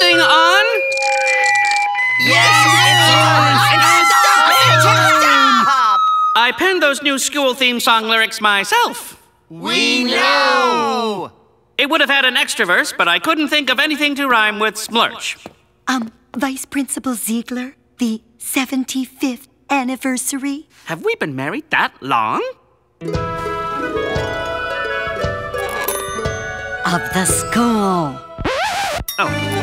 Is this thing on? Stop! I penned those new school theme song lyrics myself. We know. It would have had an extra verse, but I couldn't think of anything to rhyme with splurge. Um, Vice Principal Ziegler, the 75th anniversary. Have we been married that long? Of the school. Oh.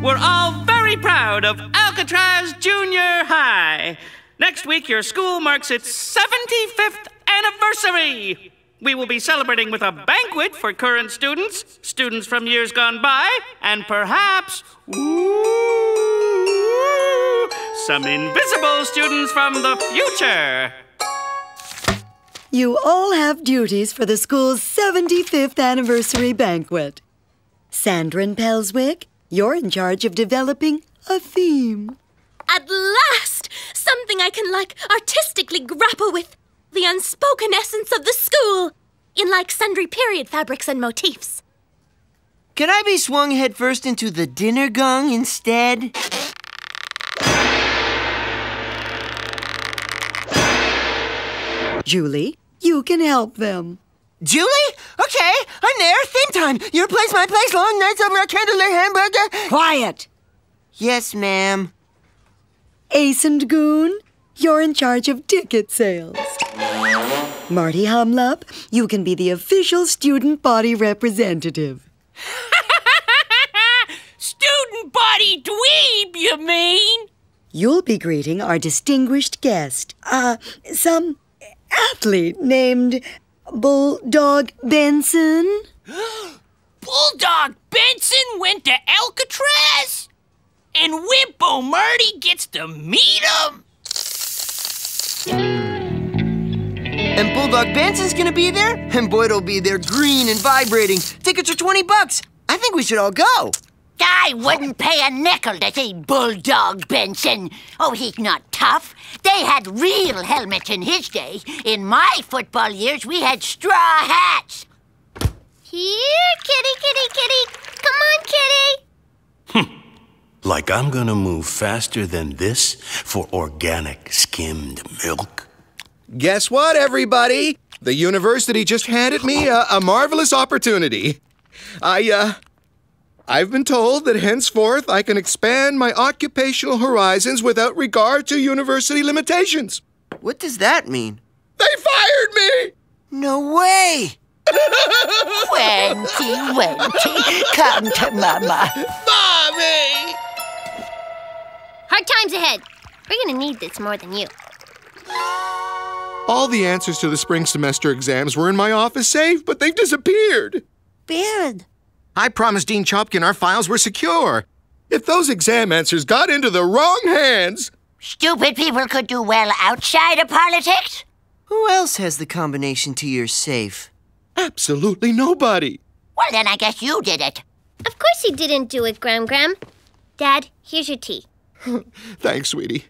We're all very proud of Alcatraz Junior High. Next week, your school marks its 75th anniversary. We will be celebrating with a banquet for current students, students from years gone by, and perhaps, ooh, some invisible students from the future. You all have duties for the school's 75th anniversary banquet. Sandrin Pelswick, you're in charge of developing a theme. At last! Something I can, like, artistically grapple with. The unspoken essence of the school. In, like, sundry period fabrics and motifs. Could I be swung headfirst into the dinner gong instead? Julie, you can help them. Julie? Okay, I'm there. Theme time. Your place, my place. Long nights over a candlelit hamburger. Quiet! Yes, ma'am. Ace and Goon, you're in charge of ticket sales. Marty Humlup, you can be the official student body representative. Student body dweeb, you mean? You'll be greeting our distinguished guest, uh, some athlete named Bulldog Benson. Bulldog Benson went to Alcatraz? And Wimpo Murdy gets to meet him? And Bulldog Benson's gonna be there, and Boyd'll be there, green and vibrating. Tickets are 20 bucks. I think we should all go. I wouldn't pay a nickel to see Bulldog Benson. Oh, he's not tough. They had real helmets in his day. In my football years, we had straw hats. Here, kitty, kitty, kitty. Come on, kitty. Like I'm gonna move faster than this for organic skimmed milk? Guess what, everybody? The university just handed me a, a marvelous opportunity. I, uh, I've been told that henceforth I can expand my occupational horizons without regard to university limitations. What does that mean? They fired me! No way! Wenty, Wenty, come to Mama. Mommy! Hard times ahead. We're gonna need this more than you. All the answers to the spring semester exams were in my office safe, but they've disappeared. Bad. I promised Dean Chopkin our files were secure. If those exam answers got into the wrong hands, Stupid people could do well outside of politics. Who else has the combination to your safe? absolutely nobody. Well, then I guess you did it. Of course he didn't do it, Gram Gram. Dad, here's your tea. Thanks, sweetie.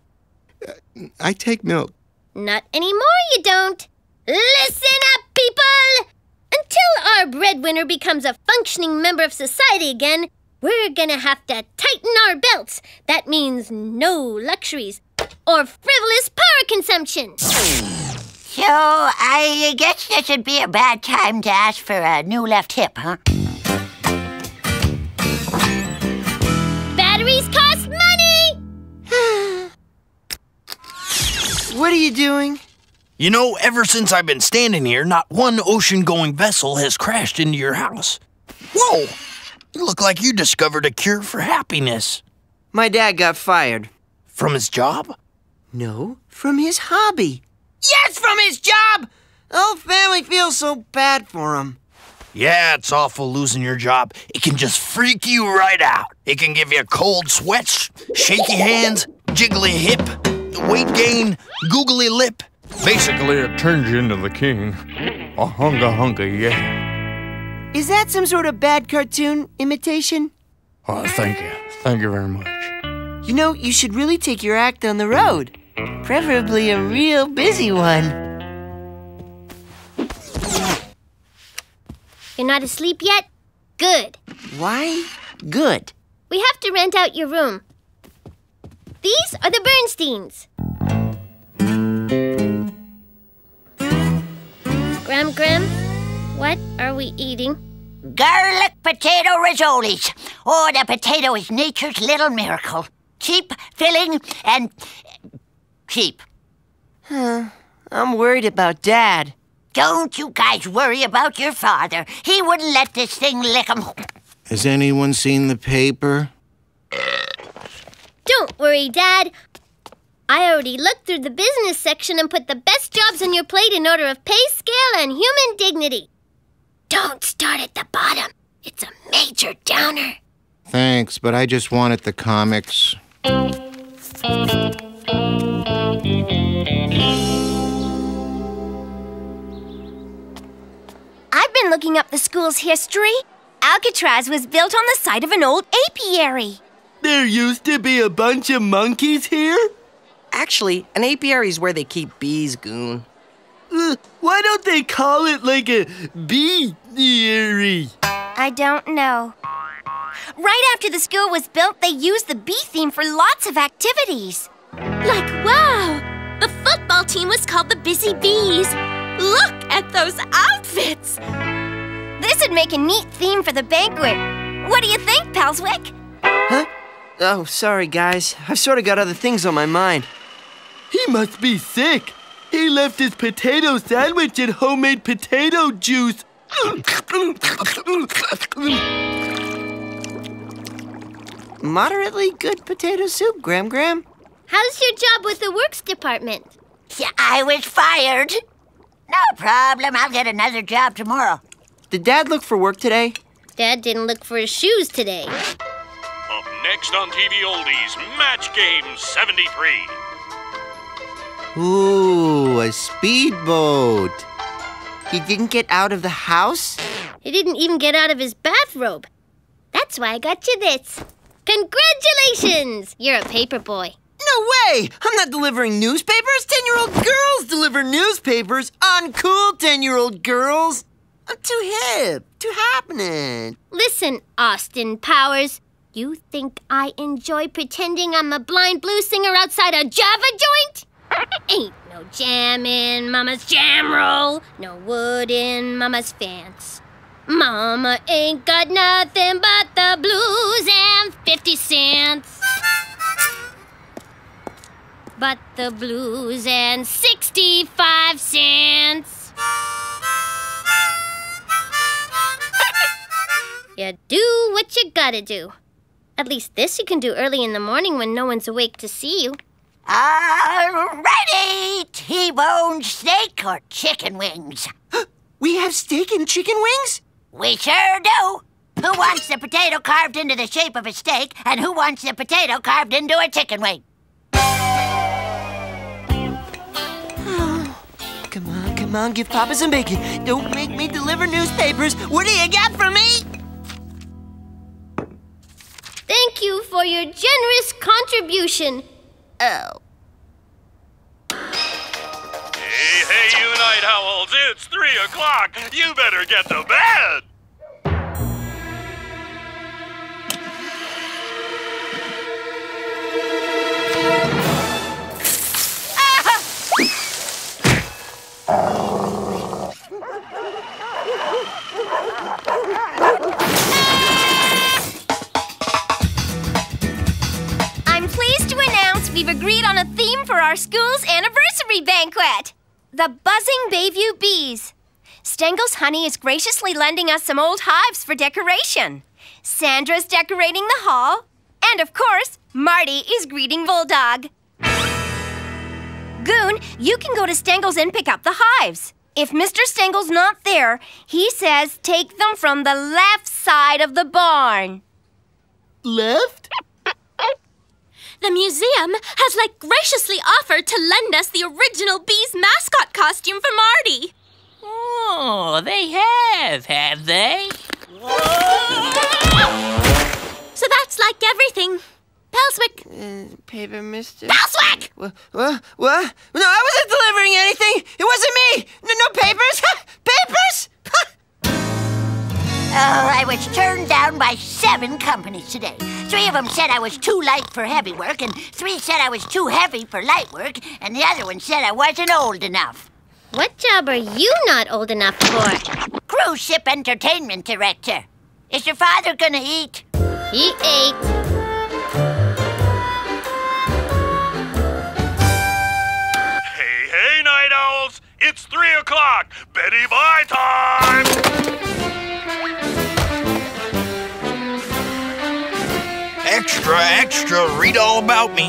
Uh, I take milk. Not anymore, you don't. Listen up, people! Until our breadwinner becomes a functioning member of society again, we're gonna have to tighten our belts. That means no luxuries or frivolous power consumption. So, I guess this would be a bad time to ask for a new left hip, huh? Batteries cost money! What are you doing? You know, ever since I've been standing here, not one ocean going vessel has crashed into your house. Whoa! You look like you discovered a cure for happiness. My dad got fired. From his job? No, from his hobby. Yes, from his job! The whole family feels so bad for him. Yeah, it's awful losing your job. It can just freak you right out. It can give you cold sweats, shaky hands, jiggly hip, weight gain, googly lip. Basically, it turns you into the king. A hunga hunga, yeah. Is that some sort of bad cartoon imitation? Oh, thank you. Thank you very much. You know, you should really take your act on the road. Preferably a real busy one. You're not asleep yet? Good. Why? Good. We have to rent out your room. These are the Bernsteins. Gram, Gram, what are we eating? Garlic potato rissoles. Oh, the potato is nature's little miracle. Cheap, filling, and cheap. I'm worried about Dad. Don't you guys worry about your father. He wouldn't let this thing lick him. Has anyone seen the paper? Don't worry, Dad. I already looked through the business section and put the best jobs on your plate in order of pay scale and human dignity. Don't start at the bottom. It's a major downer. Thanks, but I just wanted the comics. I've been looking up the school's history. Alcatraz was built on the site of an old apiary. There used to be a bunch of monkeys here? Actually, an apiary is where they keep bees, Goon. Uh, why don't they call it like a bee-eary? I don't know. Right after the school was built, they used the bee theme for lots of activities. Like, wow! The football team was called the Busy Bees. Look at those outfits! This would make a neat theme for the banquet. What do you think, Pelswick? Huh? Oh, sorry, guys. I've sort of got other things on my mind. He must be sick. He left his potato sandwich and homemade potato juice. Moderately good potato soup, Gram Gram. How's your job with the works department? Yeah, I was fired. No problem. I'll get another job tomorrow. Did Dad look for work today? Dad didn't look for his shoes today. Up next on TV Oldies, Match Game 73. Ooh, a speedboat. He didn't get out of the house? He didn't even get out of his bathrobe. That's why I got you this. Congratulations! You're a paper boy. No way! I'm not delivering newspapers. 10 year old girls deliver newspapers. Uncool 10 year old girls. I'm too hip, too happening. Listen, Austin Powers. You think I enjoy pretending I'm a blind blues singer outside a Java joint? Ain't no jam in Mama's jam roll, no wood in Mama's fence. Mama ain't got nothing but the blues and 50 cents. But the blues and 65 cents. you do what you gotta do. At least this you can do early in the morning when no one's awake to see you. Alrighty, T-bone steak or chicken wings? we have steak and chicken wings? We sure do. Who wants the potato carved into the shape of a steak, and who wants the potato carved into a chicken wing? come on, come on, give Papa some bacon. Don't make me deliver newspapers. What do you got for me? Thank you for your generous contribution. Oh. Hey, hey, you night owls, it's three o'clock. You better get to bed. We've agreed on a theme for our school's anniversary banquet. The Buzzing Bayview Bees. Stengel's Honey is graciously lending us some old hives for decoration. Sandra's decorating the hall. And of course, Marty is greeting Bulldog. Goon, you can go to Stengel's and pick up the hives. If Mr. Stengel's not there, he says take them from the left side of the barn. Left? The museum has like graciously offered to lend us the original Bees mascot costume for Marty. Oh, they have, have they? So that's like everything. Pelswick. Uh, paper mister. Pelswick! What? What? What? No, I wasn't delivering anything. It wasn't me. No, no papers. papers? Oh, I was turned down by seven companies today. Three of them said I was too light for heavy work, and three said I was too heavy for light work, and the other one said I wasn't old enough. What job are you not old enough for? Cruise ship entertainment director. Is your father gonna eat? He ate. Hey, hey, night owls! It's three o'clock. Betty bye time. Extra, extra, read all about me.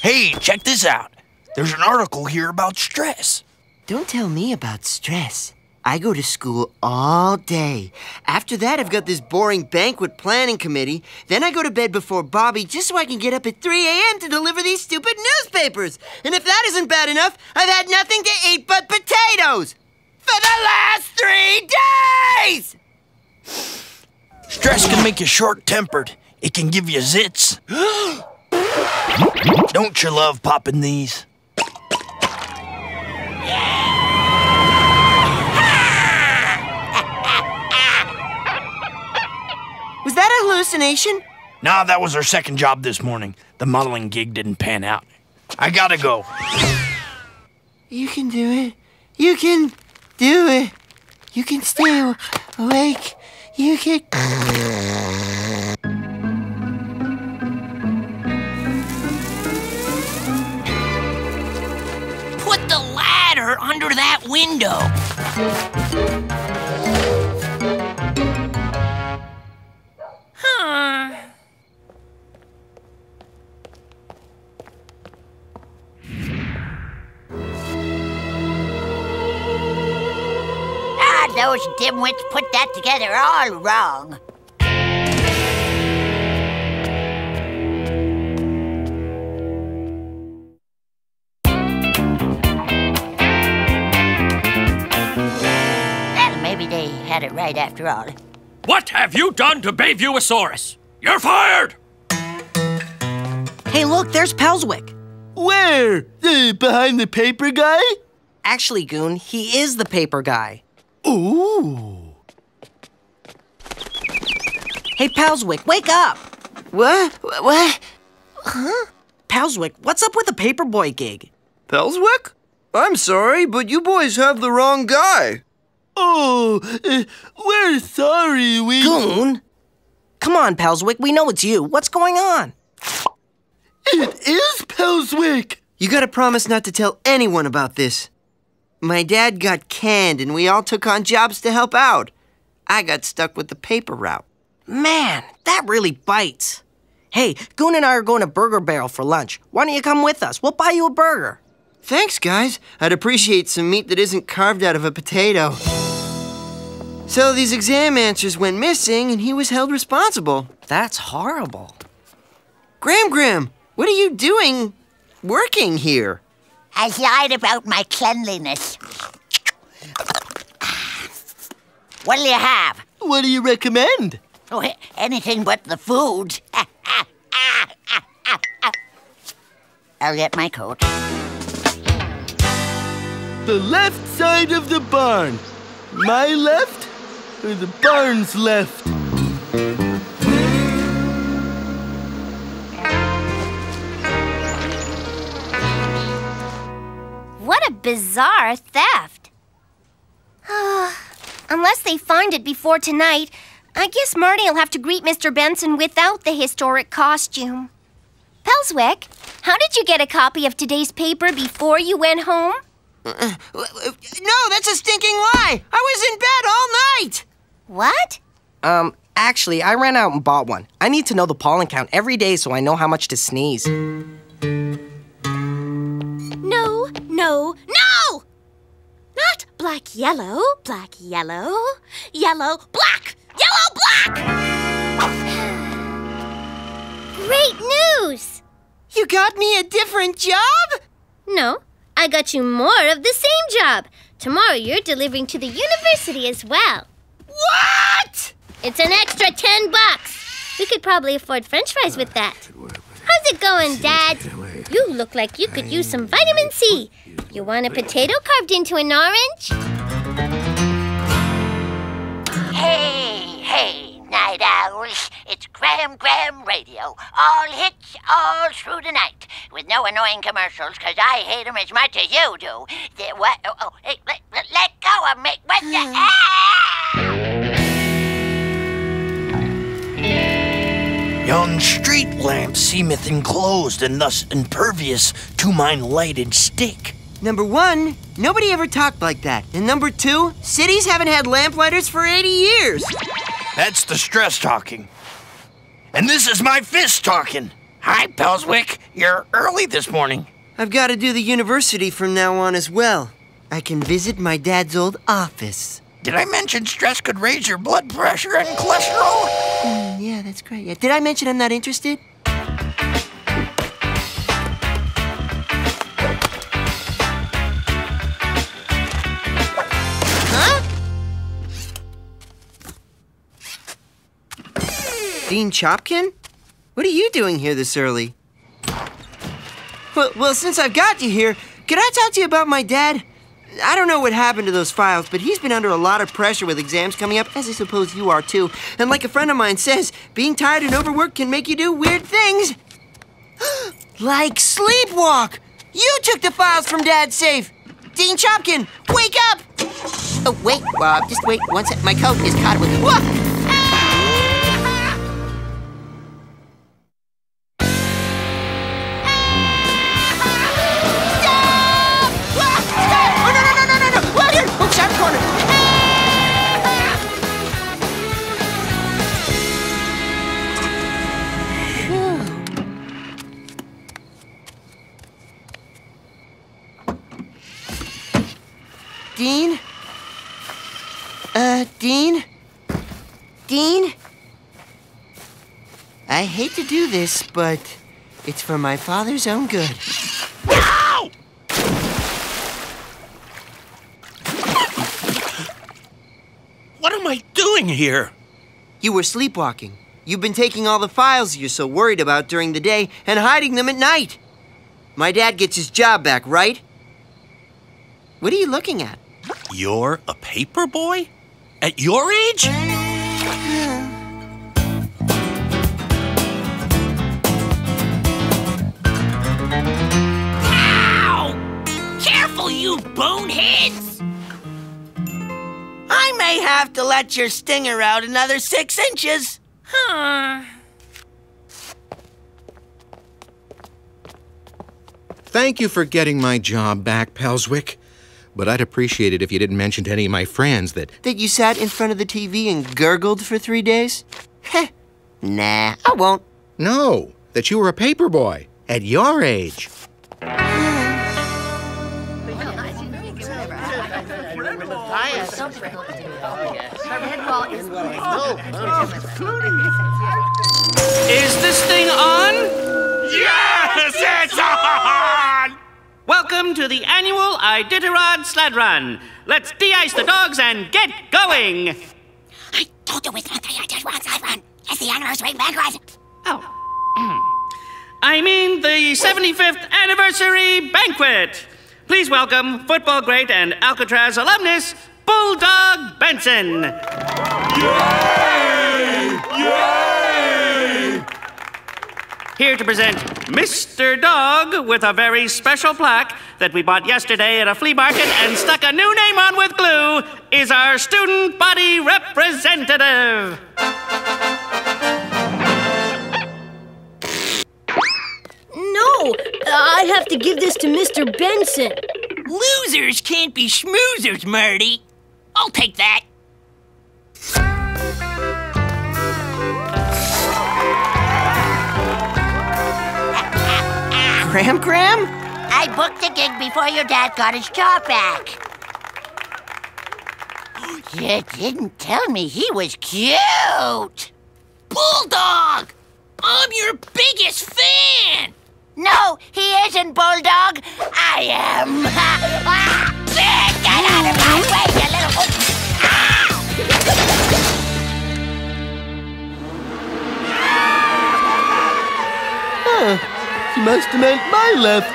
Hey, check this out. There's an article here about stress. Don't tell me about stress. I go to school all day. After that, I've got this boring banquet planning committee. Then I go to bed before Bobby just so I can get up at 3 a.m. to deliver these stupid newspapers. And if that isn't bad enough, I've had nothing to eat but potatoes for the last three days! Stress can make you short tempered, it can give you zits. Don't you love popping these? Was that a hallucination? Nah, that was our second job this morning. The modeling gig didn't pan out. I gotta go. You can do it. You can do it. You can stay awake. You can. Put the ladder under that window. Dimwits put that together all wrong. Well, maybe they had it right after all. What have you done to Bayviewosaurus? You're fired! Hey, look, there's Pelswick. Where? Uh, behind the paper guy? Actually, Goon, he is the paper guy. Ooh. Hey, Pelswick, wake up! What? What? Huh? Pelswick, what's up with the paperboy gig? Pelswick? I'm sorry, but you boys have the wrong guy. Oh, uh, we're sorry, we. Goon! Come on, Pelswick, we know it's you. What's going on? It is Pelswick! You gotta promise not to tell anyone about this. My dad got canned and we all took on jobs to help out. I got stuck with the paper route. Man, that really bites. Hey, Goon and I are going to Burger Barrel for lunch. Why don't you come with us? We'll buy you a burger. Thanks, guys. I'd appreciate some meat that isn't carved out of a potato. So these exam answers went missing and he was held responsible. That's horrible. Gram Gram, what are you doing working here? I lied about my cleanliness. What'll you have? What do you recommend? Oh, anything but the food. I'll get my coat. The left side of the barn. My left or the barn's left? Bizarre theft. Unless they find it before tonight, I guess Marty will have to greet Mr. Benson without the historic costume. Pelswick, how did you get a copy of today's paper before you went home? No, that's a stinking lie! I was in bed all night! What? Um, actually, I ran out and bought one. I need to know the pollen count every day so I know how much to sneeze. No, no, no! Black, yellow, black, yellow, yellow, black, yellow, black! Great news! You got me a different job? No, I got you more of the same job. Tomorrow you're delivering to the university as well. What? It's an extra 10 bucks. We could probably afford french fries with that. How's it going, Dad? You look like you could use some vitamin C. You want a potato carved into an orange? Hey, hey, night owls. It's Gram Gram Radio. All hits all through the night. With no annoying commercials, 'cause I hate 'em as much as you do. The, what? Oh, oh, hey, let, let, let go of me. What the? Ah! Yon street lamp seemeth enclosed and thus impervious to mine lighted stick. Number one, nobody ever talked like that. And number two, cities haven't had lamplighters for 80 years. That's the stress talking. And this is my fist talking. Hi, Pelswick. You're early this morning. I've got to do the university from now on as well. I can visit my dad's old office. Did I mention stress could raise your blood pressure and cholesterol? Mm, yeah, that's great. Yeah. Did I mention I'm not interested? Huh? Dean Chopkin? What are you doing here this early? Well, well, since I've got you here, could I talk to you about my dad? I don't know what happened to those files, but he's been under a lot of pressure with exams coming up, as I suppose you are too. And like a friend of mine says, being tired and overworked can make you do weird things. like sleepwalk! You took the files from Dad's safe! Dean Chopkin, wake up! Oh, wait, Bob, just wait one sec. My coat is caught with. Whoa! I hate to do this, but it's for my father's own good. What am I doing here? You were sleepwalking. You've been taking all the files you're so worried about during the day and hiding them at night. My dad gets his job back, right? What are you looking at? You're a paper boy? At your age? Boneheads! I may have to let your stinger out another six inches. Huh. Thank you for getting my job back, Pelswick. But I'd appreciate it if you didn't mention to any of my friends that. That you sat in front of the TV and gurgled for three days? Heh. Nah, I won't. No, that you were a paperboy at your age. Is this thing on? Yes, it's on! Welcome to the annual Iditarod Sled Run. Let's de-ice the dogs and get going. I told you it's not the Iditarod Sled Run. It's the anniversary banquet. Oh. I mean the 75th anniversary banquet. Please welcome football great and Alcatraz alumnus, Bulldog Benson. Yay! Yay! Here to present Mr. Dog with a very special plaque that we bought yesterday at a flea market and stuck a new name on with glue is our student body representative. No, I have to give this to Mr. Benson. Losers can't be schmoozers, Marty. I'll take that. Gram Gram? I booked the gig before your dad got his job back. You didn't tell me he was cute. Bulldog! I'm your biggest fan! No, he isn't, Bulldog. I am. Get out of my way, you little... Huh. She must have meant my left.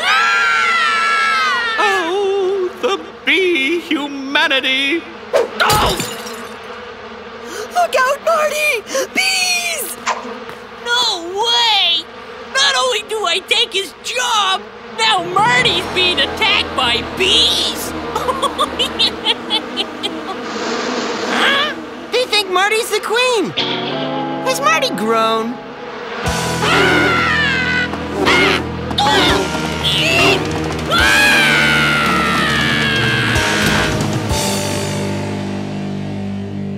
Ah! Oh, the bee humanity! Oh! Look out, Marty! Bees! No way! Not only do I take his job, now Marty's being attacked by bees! Huh? They think Marty's the queen. Has Marty grown?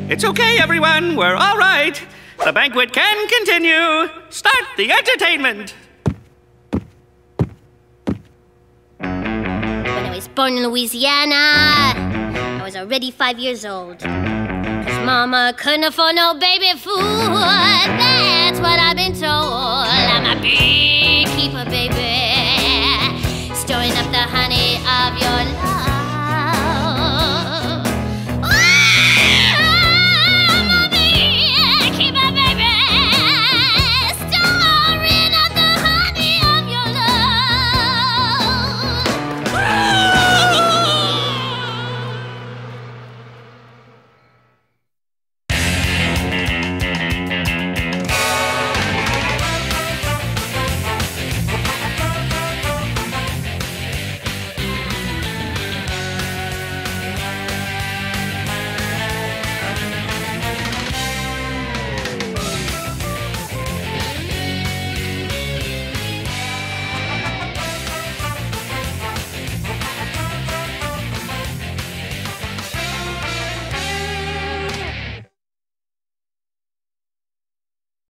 It's okay, everyone. We're all right. The banquet can continue. Start the entertainment. Born in Louisiana, I was already five years old. Cause mama couldn't afford no baby food. That's what I've been told. I'm a beekeeper, baby.